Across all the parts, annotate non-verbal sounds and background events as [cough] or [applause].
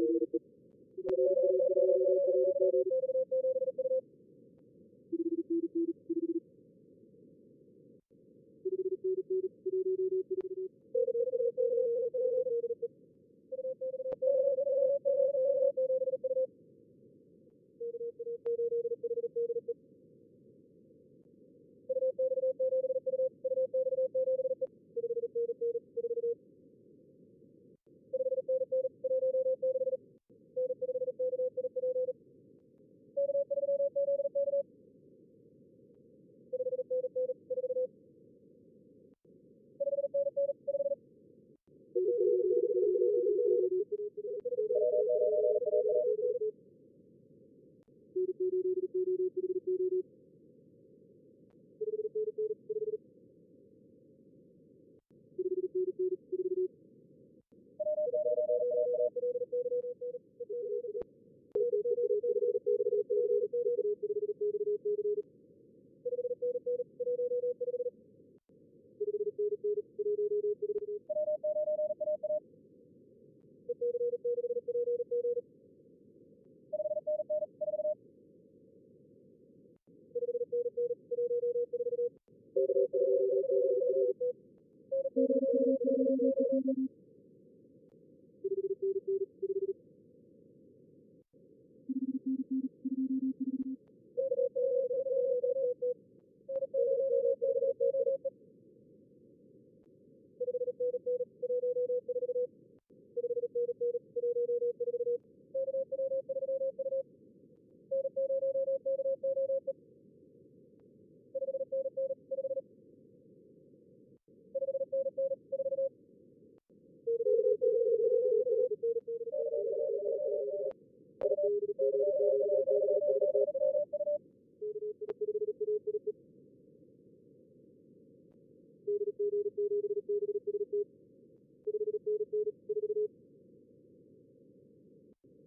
¡Gracias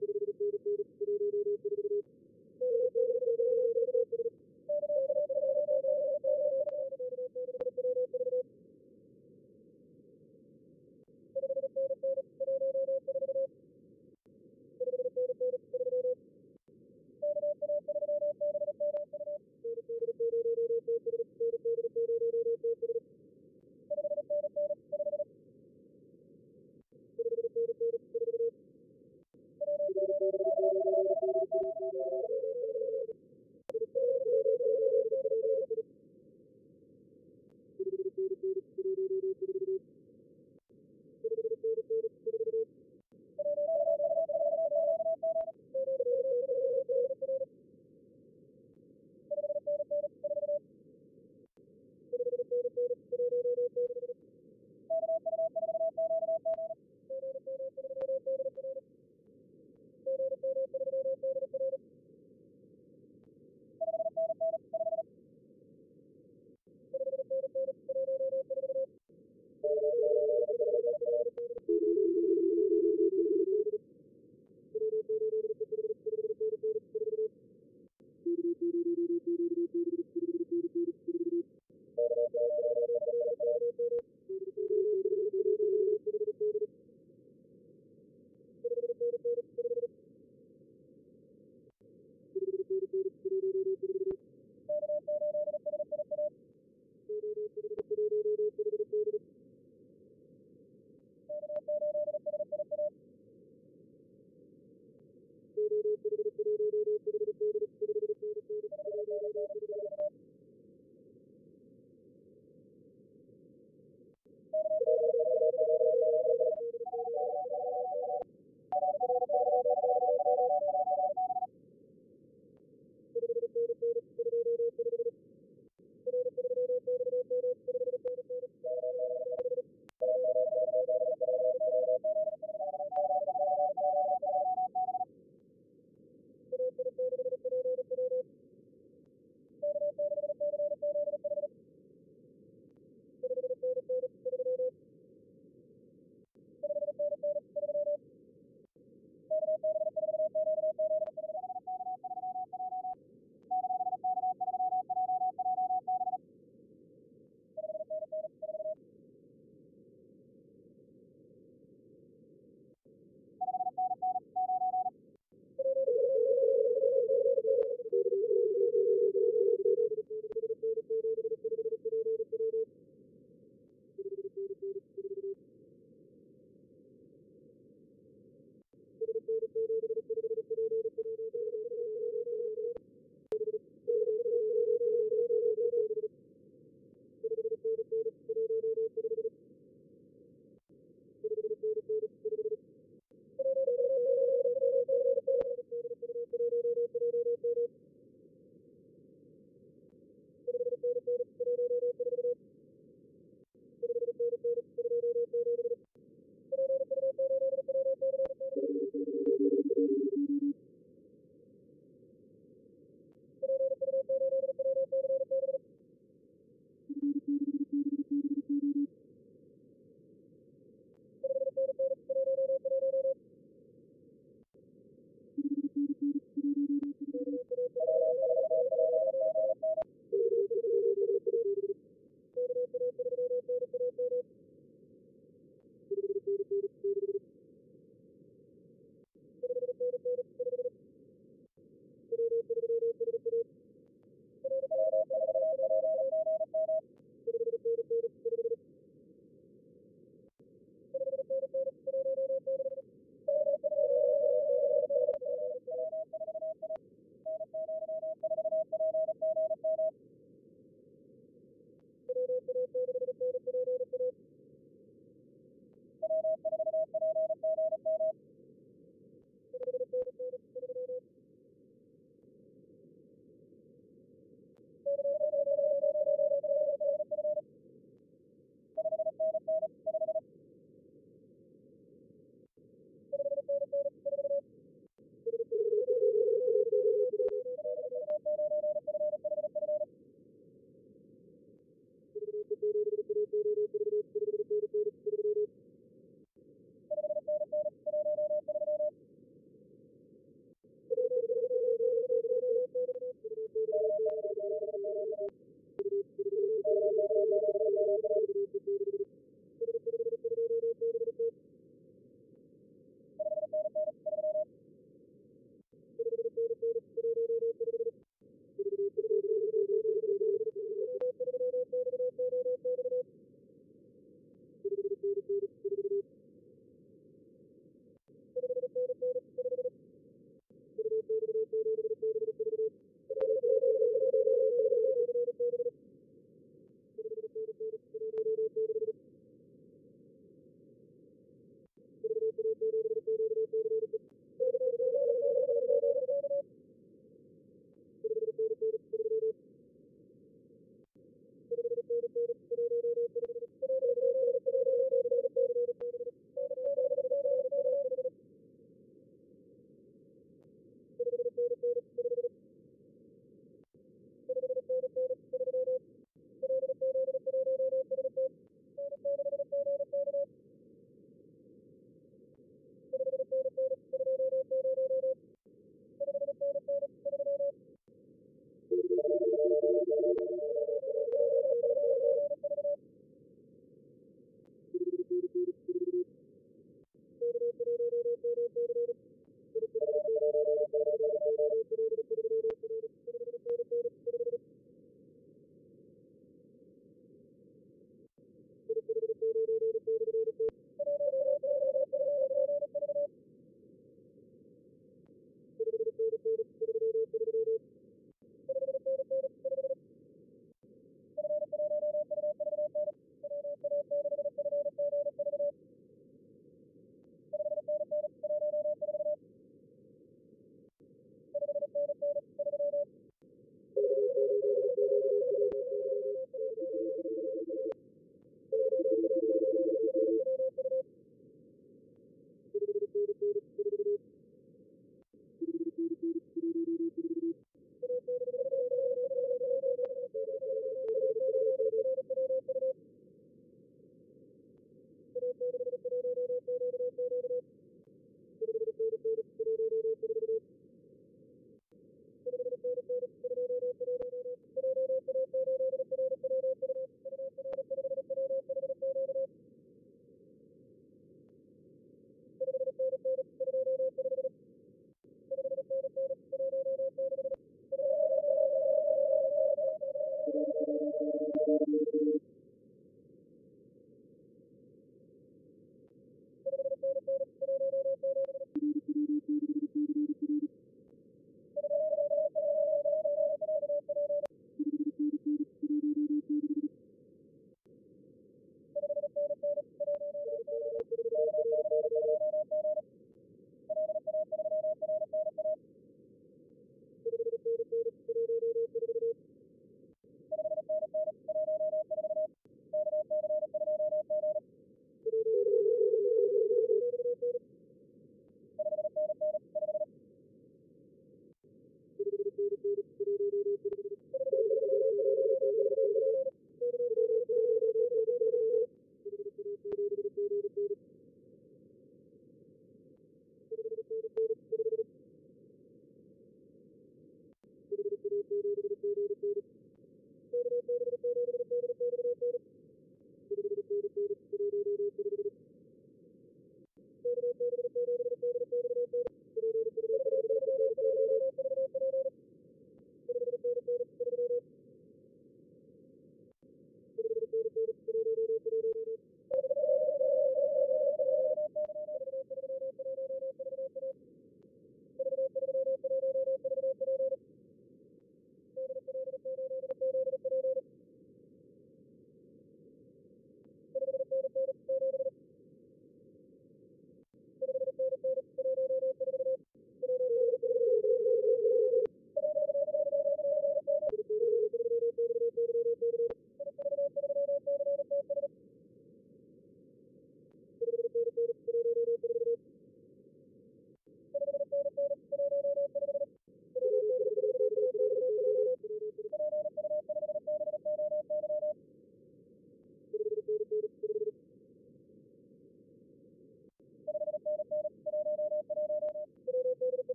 Thank [laughs] you.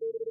thank you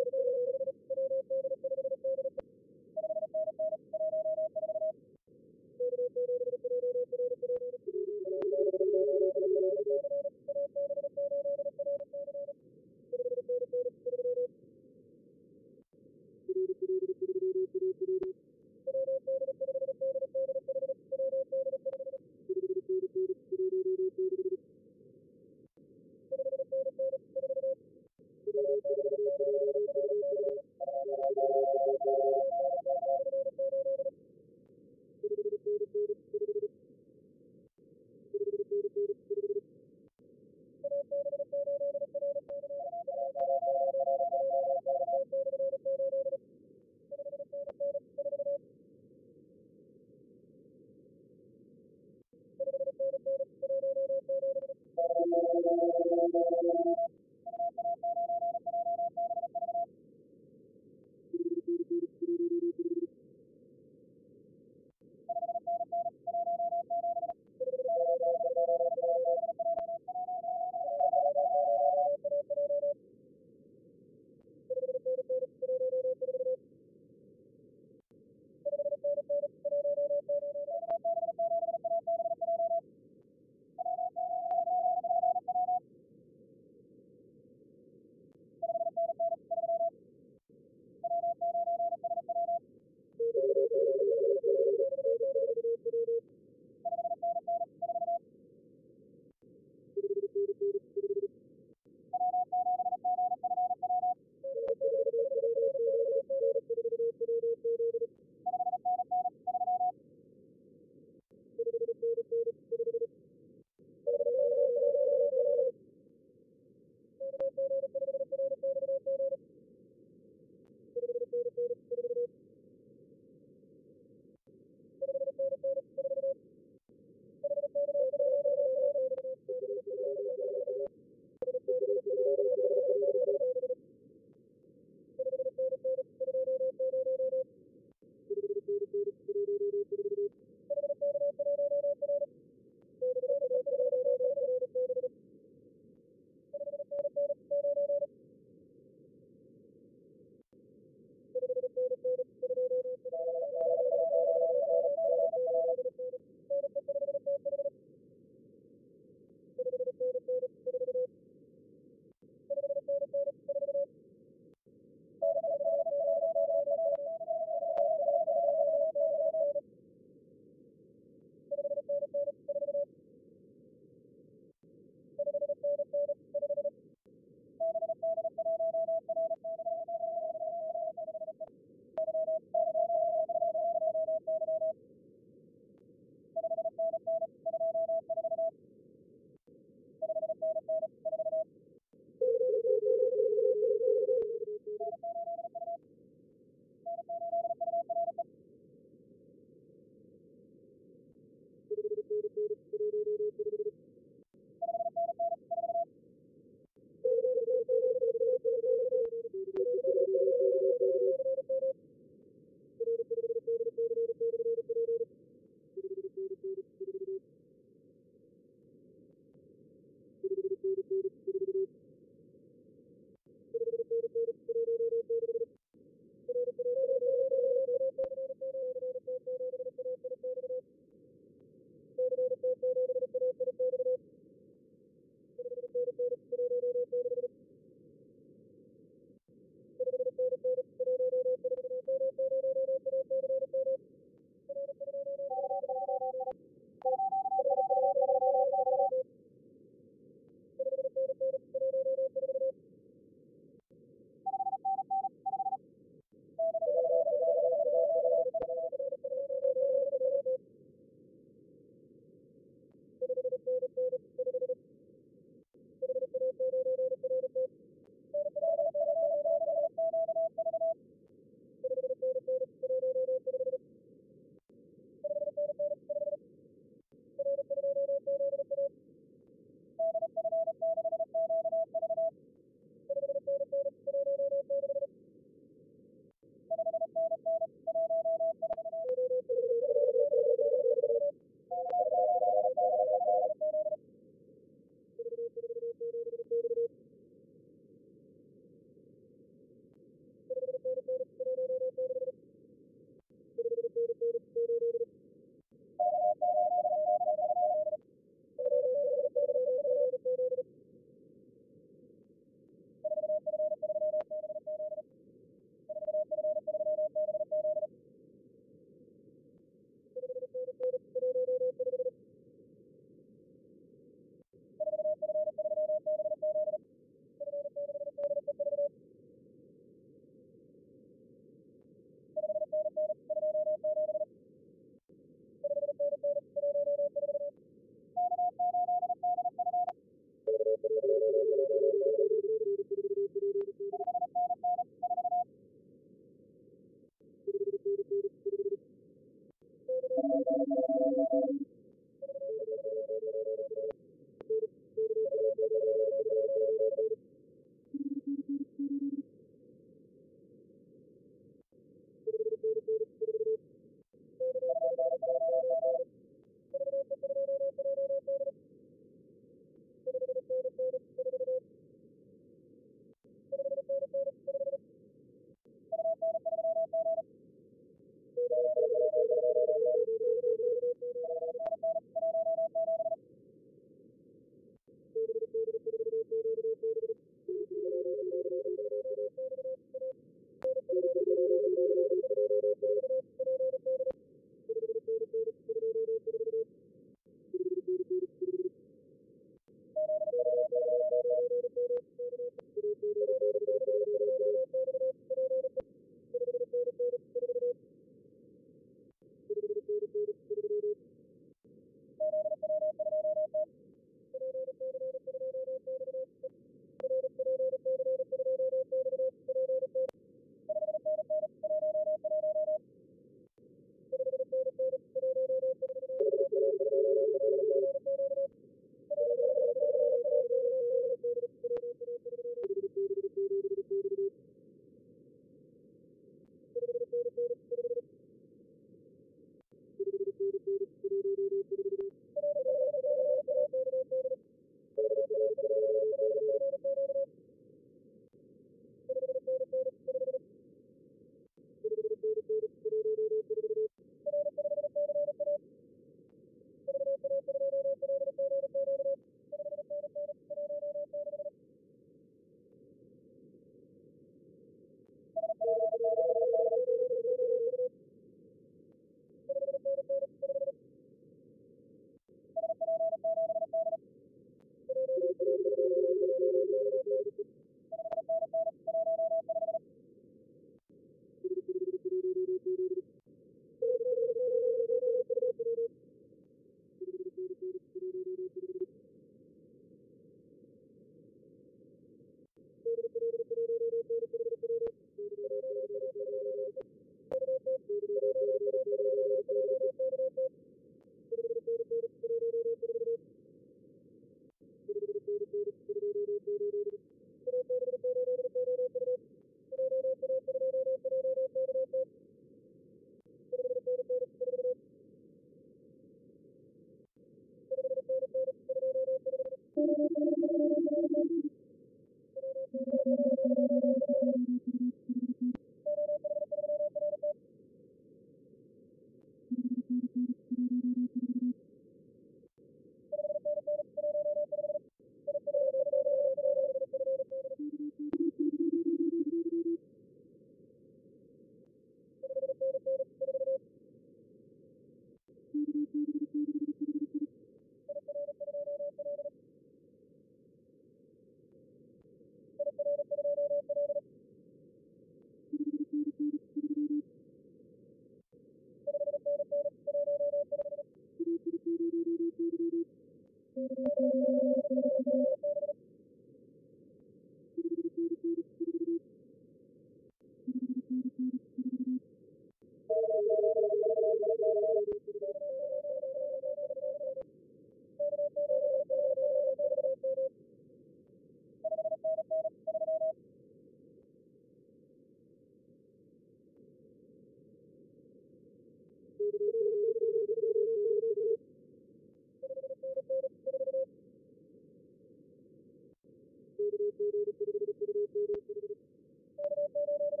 Thank you.